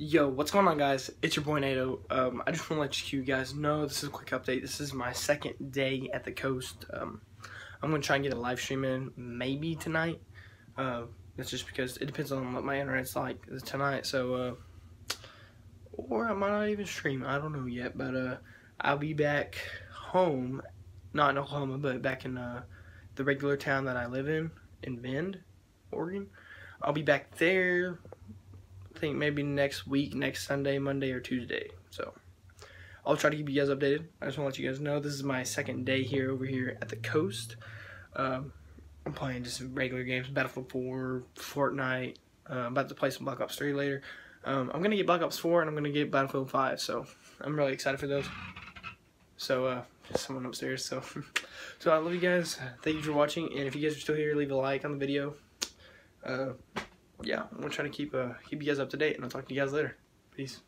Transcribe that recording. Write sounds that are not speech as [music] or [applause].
Yo, what's going on, guys? It's your boy Nato. Um, I just want to let you guys know this is a quick update. This is my second day at the coast. Um, I'm gonna try and get a live stream in maybe tonight. Uh, that's just because it depends on what my internet's like tonight. So, uh, or I might not even stream. I don't know yet. But uh, I'll be back home, not in Oklahoma, but back in uh, the regular town that I live in, in Bend, Oregon. I'll be back there think maybe next week, next Sunday, Monday, or Tuesday. So I'll try to keep you guys updated. I just want to let you guys know this is my second day here over here at the coast. Um, I'm playing just regular games, Battlefield 4, Fortnite. Uh, I'm about to play some Black Ops 3 later. Um, I'm gonna get Black Ops 4 and I'm gonna get Battlefield 5. So I'm really excited for those. So uh, someone upstairs. So [laughs] so I love you guys. Thank you for watching. And if you guys are still here, leave a like on the video. Uh, yeah, I'm gonna try to keep uh keep you guys up to date, and I'll talk to you guys later. Peace.